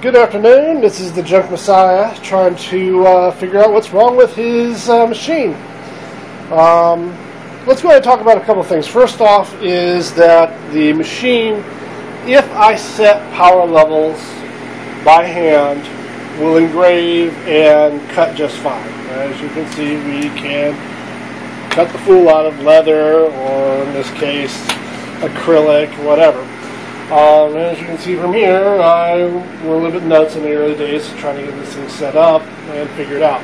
Good afternoon. This is the Junk Messiah trying to uh, figure out what's wrong with his uh, machine. Um, let's go ahead and talk about a couple things. First off, is that the machine, if I set power levels by hand, will engrave and cut just fine. As you can see, we can cut the fool out of leather, or in this case, acrylic, whatever. Um, as you can see from here, I were a little bit nuts in the early days trying to get this thing set up and figured out.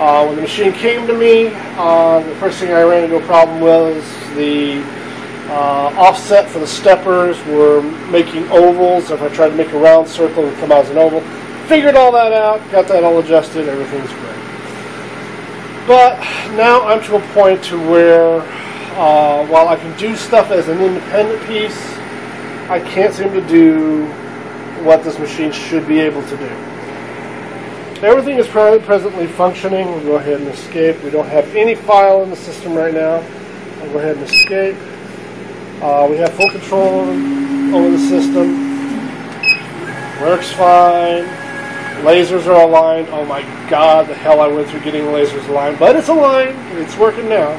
Uh, when the machine came to me, uh, the first thing I ran into a problem was the uh, offset for the steppers were making ovals. If I tried to make a round circle, it would come out as an oval. Figured all that out, got that all adjusted, everything's great. But now I'm to a point to where, uh, while I can do stuff as an independent piece, I can't seem to do what this machine should be able to do. Everything is presently functioning. We'll go ahead and escape. We don't have any file in the system right now. I'll go ahead and escape. Uh, we have full control over the system. Works fine. Lasers are aligned. Oh my god, the hell I went through getting lasers aligned. But it's aligned. It's working now.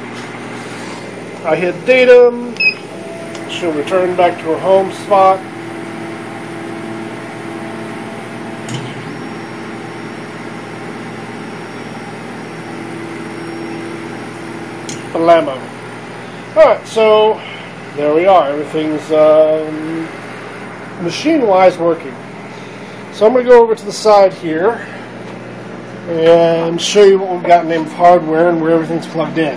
I hit datum. She'll return back to her home spot. Blammo. Alright, so there we are. Everything's um, machine-wise working. So I'm going to go over to the side here and show you what we've got named hardware and where everything's plugged in.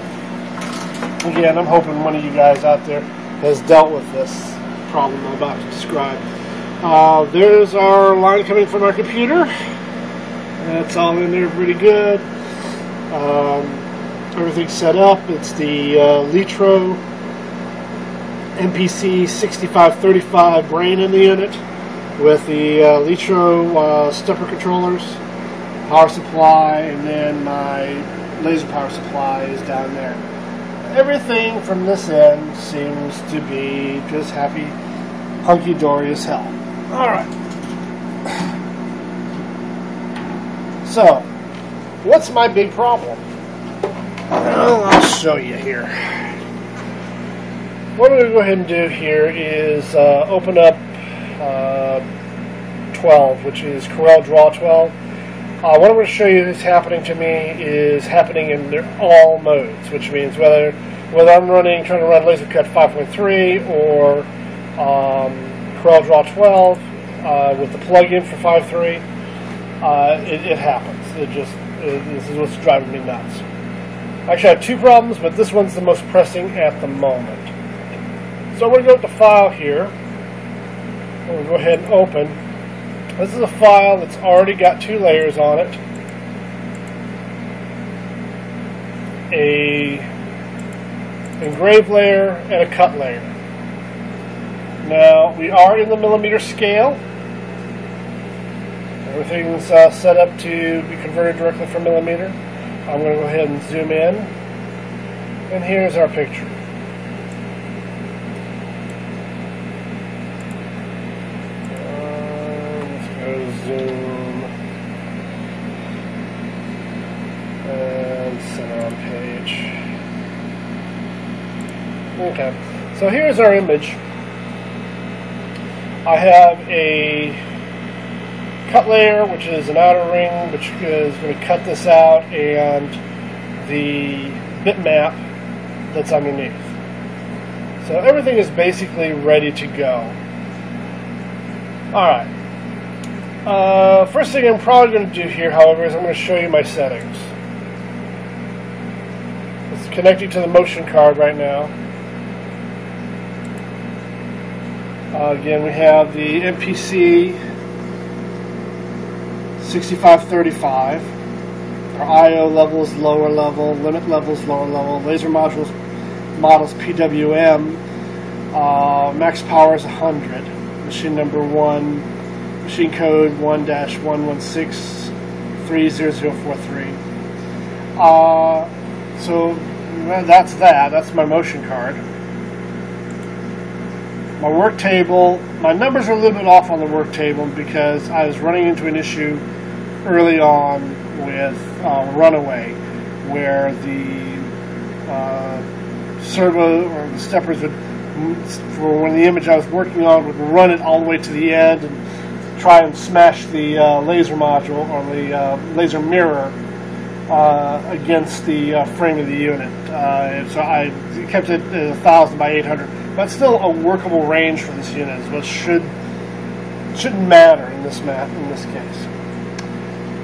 Again, I'm hoping one of you guys out there has dealt with this problem I'm about to describe. Uh, there's our line coming from our computer. That's all in there pretty good. Um, everything's set up. It's the uh, Leetro MPC 6535 brain in the unit with the uh, Leetro uh, stepper controllers, power supply, and then my laser power supply is down there everything from this end seems to be just happy, hunky dory as hell. Alright. So, what's my big problem? Well, I'll show you here. What I'm going to go ahead and do here is uh, open up uh, 12, which is Corel Draw 12. Uh, what I'm going to show you is happening to me is happening in all modes, which means whether whether I'm running trying to run LaserCut 5.3 or um, Corel Draw 12 uh, with the plugin for 5.3, uh, it, it, happens. It just it, this is what's driving me nuts. Actually, I have two problems, but this one's the most pressing at the moment. So I'm going to go to File here. I'm going to go ahead and open. This is a file that's already got two layers on it. A engrave layer and a cut layer. Now we are in the millimeter scale. Everything's uh, set up to be converted directly from millimeter. I'm going to go ahead and zoom in. And here's our picture. Okay, so here's our image. I have a cut layer, which is an outer ring, which is going to cut this out, and the bitmap that's underneath. So everything is basically ready to go. Alright. Uh, first thing I'm probably going to do here, however, is I'm going to show you my settings. It's connecting to the motion card right now. Uh, again, we have the MPC 6535. Our I.O. levels lower level, limit levels lower level, laser modules models PWM. Uh, max power is 100. Machine number one, machine code 1 116 30043. Uh, so that's that. That's my motion card my work table, my numbers are a little bit off on the work table because I was running into an issue early on with uh, Runaway where the uh, servo or the steppers would, for when the image I was working on, would run it all the way to the end and try and smash the uh, laser module or the uh, laser mirror uh, against the uh, frame of the unit. Uh, so I kept it at 1000 by 800, but still a workable range for this unit, which should shouldn't matter in this mat in this case.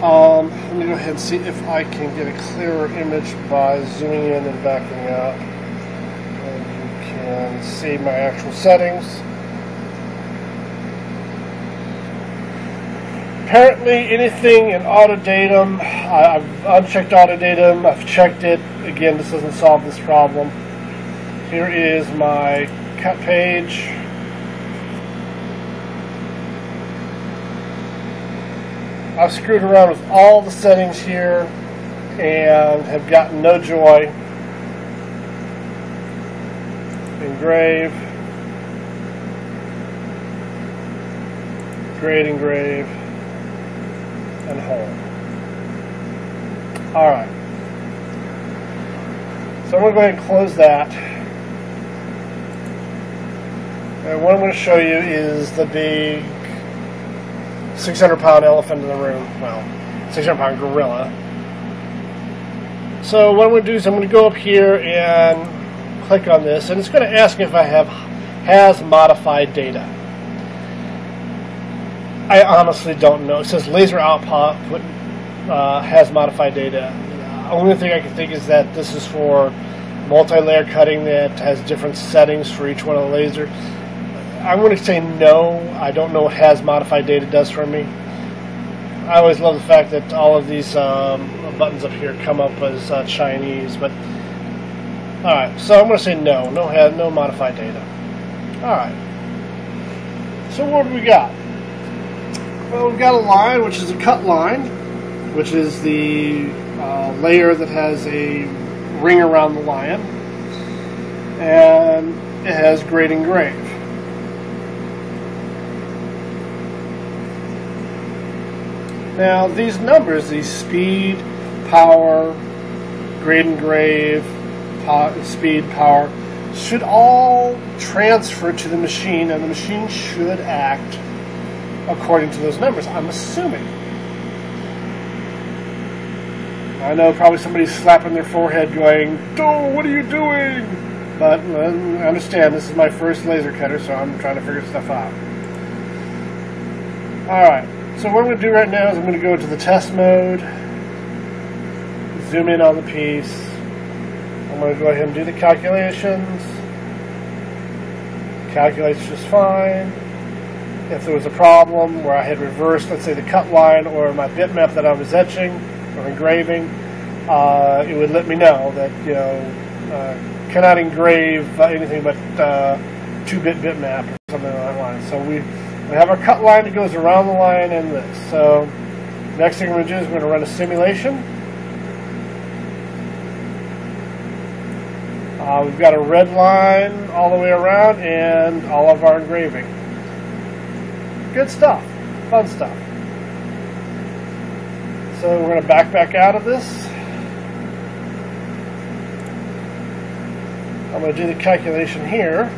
Um, let me go ahead and see if I can get a clearer image by zooming in and backing up. And you can see my actual settings. Apparently anything in Autodatum, I, I've unchecked Autodatum, I've checked it. Again, this doesn't solve this problem. Here is my cut page. I've screwed around with all the settings here and have gotten no joy. Engrave. Grade engrave. And home. Alright. So I'm going to go ahead and close that. And what I'm going to show you is the big 600 pound elephant in the room. Well, 600 pound gorilla. So what I'm going to do is I'm going to go up here and click on this, and it's going to ask me if I have has modified data. I honestly don't know. It says laser output uh, has modified data. The only thing I can think is that this is for multi-layer cutting that has different settings for each one of the lasers. I'm going to say no. I don't know what has modified data does for me. I always love the fact that all of these um, buttons up here come up as uh, Chinese, but all right. So I'm going to say no. No no modified data. All right. So what do we got? Well, we've got a line, which is a cut line, which is the uh, layer that has a ring around the line, and it has grade engrave. Now, these numbers, these speed, power, grade engrave, power, speed, power, should all transfer to the machine, and the machine should act according to those numbers. I'm assuming. I know probably somebody's slapping their forehead going, Oh, what are you doing? But uh, I understand this is my first laser cutter, so I'm trying to figure stuff out. Alright. So what I'm going to do right now is I'm going to go to the test mode, zoom in on the piece. I'm going to go ahead and do the calculations. Calculates just fine. If there was a problem where I had reversed, let's say the cut line or my bitmap that I was etching or engraving, uh, it would let me know that you know uh, cannot engrave anything but uh, two-bit bitmap or something along that line. So we we have our cut line that goes around the line and this. So next thing we're going to do is we're going to run a simulation. Uh, we've got a red line all the way around and all of our engraving. Good stuff. Fun stuff. So we're going to back back out of this. I'm going to do the calculation here.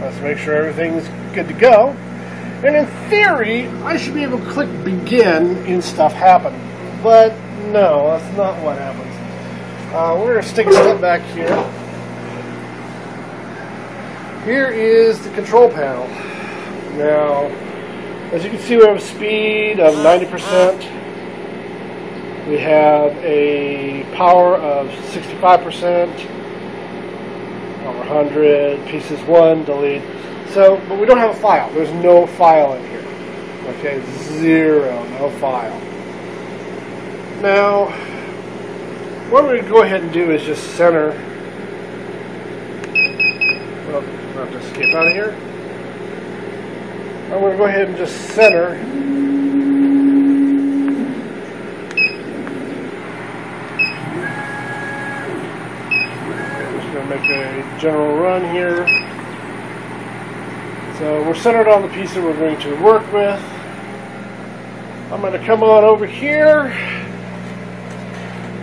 Let's make sure everything's good to go. And in theory, I should be able to click begin and stuff happen. But no, that's not what happens. Uh, we're going to stick a step back here. Here is the control panel. Now, as you can see, we have a speed of 90%. We have a power of 65% over 100, pieces 1, delete. So, but we don't have a file. There's no file in here. Okay, zero, no file. Now, what we're going to go ahead and do is just center. Well, to escape out of here. I'm going to go ahead and just center Just going to make a general run here. So we're centered on the piece that we're going to work with. I'm going to come on over here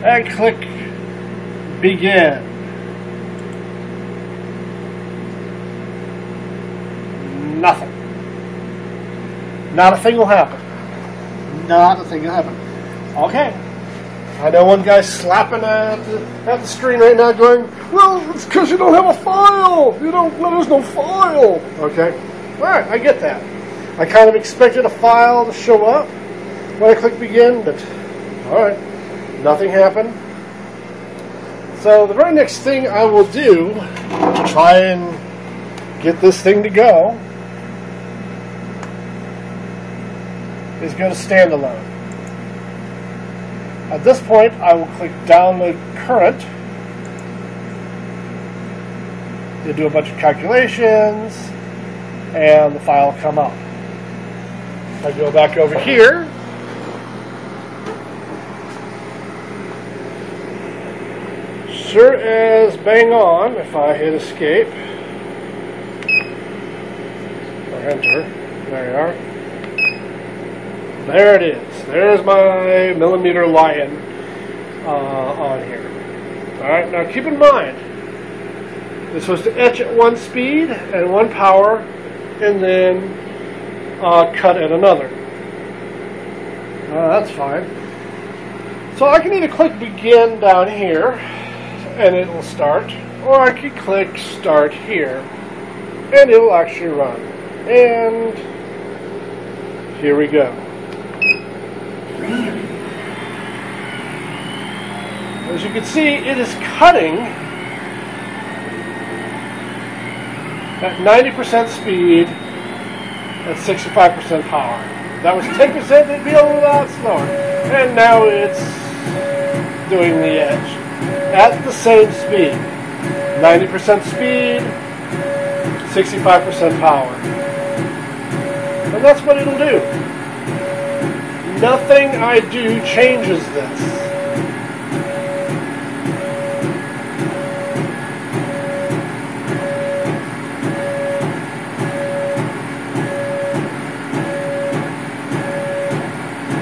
and click begin. Nothing. Not a thing will happen. Not a thing will happen. Okay. I know one guy's slapping at the, at the screen right now going, well, it's because you don't have a file. You don't, well, there's no file. Okay. All right, I get that. I kind of expected a file to show up when I click begin, but all right, nothing happened. So the very next thing I will do to try and get this thing to go is go to standalone. At this point, I will click download current. They do a bunch of calculations, and the file will come up. I go back over here, sure as bang on, if I hit escape, or enter, there you are. There it is. There's my millimeter lion uh, on here. Alright, now keep in mind, this was to etch at one speed and one power, and then uh, cut at another. Uh, that's fine. So I can either click begin down here, and it will start, or I can click start here, and it will actually run. And here we go. As you can see, it is cutting at 90% speed at 65% power. That was 10%, it'd be a lot slower. And now it's doing the edge at the same speed. 90% speed, 65% power. And that's what it'll do. Nothing I do changes this.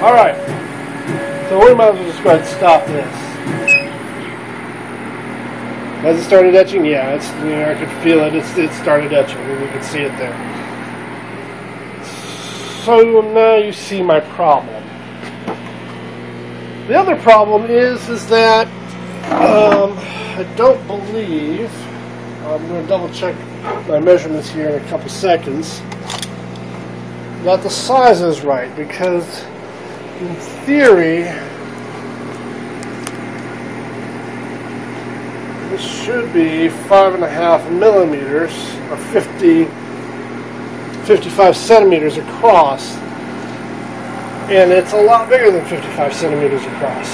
Alright. So we might as well just go ahead and stop this. Has it started etching? Yeah, it's you know, I could feel it. It's it started etching. We could see it there. So now you see my problem. The other problem is is that um, I don't believe I'm going to double check my measurements here in a couple seconds that the size is right because in theory, this should be five and a half millimeters or 50, 55 centimeters across. And it's a lot bigger than 55 centimeters across.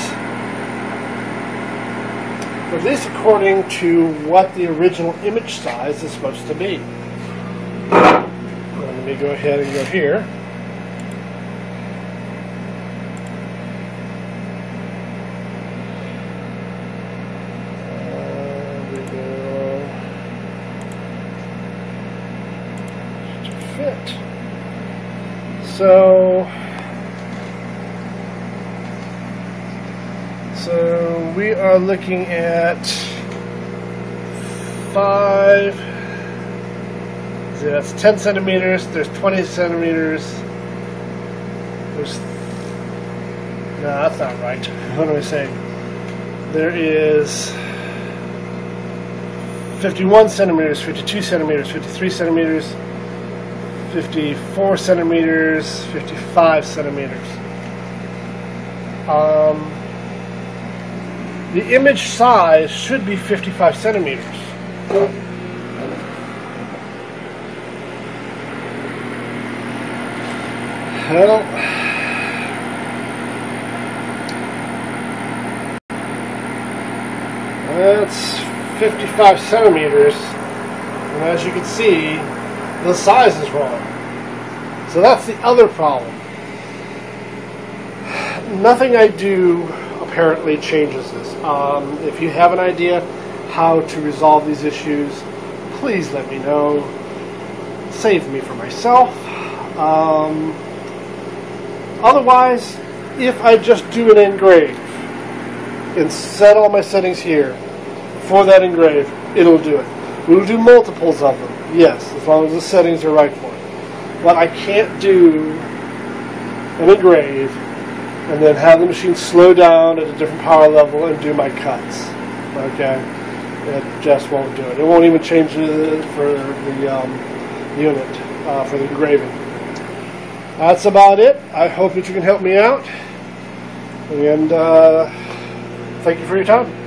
At least according to what the original image size is supposed to be. Let me go ahead and go here. Fit. So, so we are looking at five. See, that's 10 centimeters. There's 20 centimeters. There's no, that's not right. What am I saying? There is 51 centimeters, 52 centimeters, 53 centimeters, 54 centimeters, 55 centimeters. Um, the image size should be 55 centimeters. Well, that's 55 centimeters, and as you can see, the size is wrong. So that's the other problem. Nothing I do apparently changes this. Um, if you have an idea how to resolve these issues, please let me know. Save me from myself. Um, otherwise, if I just do an engrave and set all my settings here for that engrave, it'll do it. We'll do multiples of them, yes, as long as the settings are right for it. But I can't do an engrave and then have the machine slow down at a different power level and do my cuts. Okay, it just won't do it. It won't even change it for the um, unit uh, for the engraving. That's about it. I hope that you can help me out, and uh, thank you for your time.